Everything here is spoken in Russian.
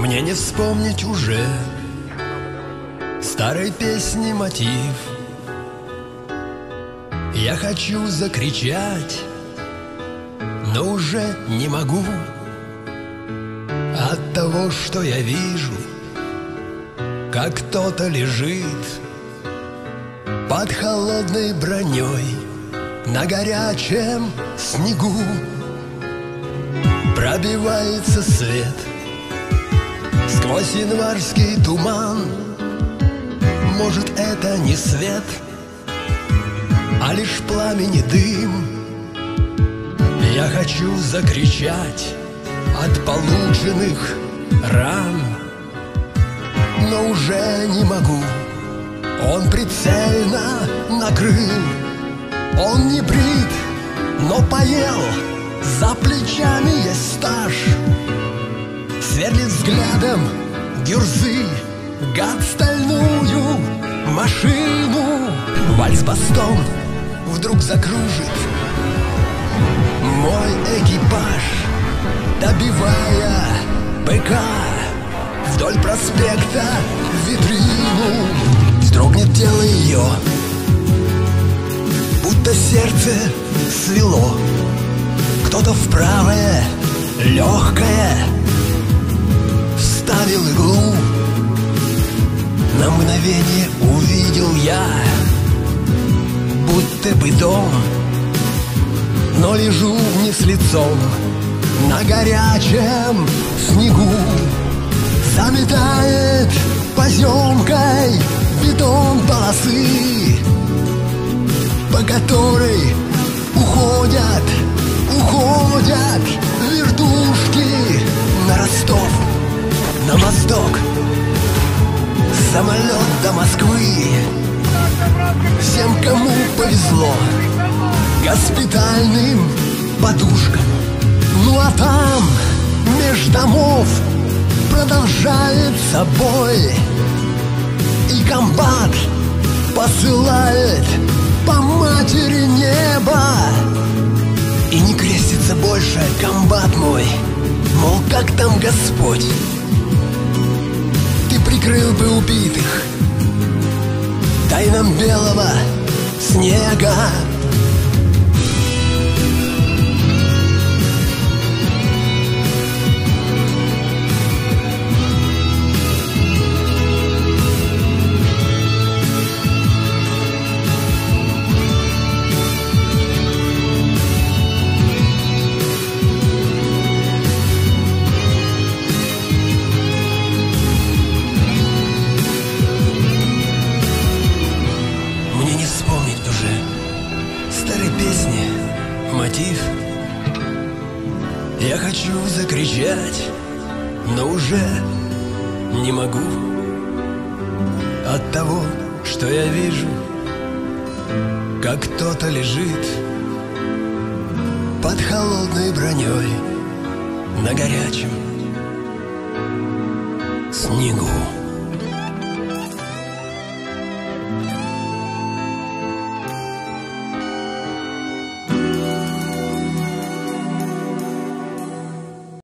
Мне не вспомнить уже Старой песни мотив. Я хочу закричать Но уже не могу. От того, что я вижу Как кто-то лежит Под холодной броней На горячем снегу. Пробивается свет Сквозь январский туман. Может, это не свет А лишь пламени дым. Я хочу закричать От полученных ран. Но уже не могу. Он прицельно накрыл. Он не брит, но поел. За плечами есть стаж. Сверлит взглядом гюрзы Гад стальную машину. Вальс-бастон вдруг закружит Мой экипаж Добивая быка Вдоль проспекта витрину. Строгнет тело ее Будто сердце свело. Кто-то в правое легкое Вставил иглу На мгновение увидел я Будто бы дом Но лежу вниз лицом. На горячем снегу Заметает поземкой Бетон полосы По которой уходят Уходят Самолет до Москвы. Всем, кому повезло. Госпитальным подушкам. Ну а там, меж домов Продолжается бой. И комбат посылает По матери небо. И не крестится больше комбат мой. Мол, как там Господь прикрыл бы убитых. Тайнам белого снега песни мотив? Я хочу закричать, но уже не могу. От того, что я вижу, как кто-то лежит Под холодной броней на горячем снегу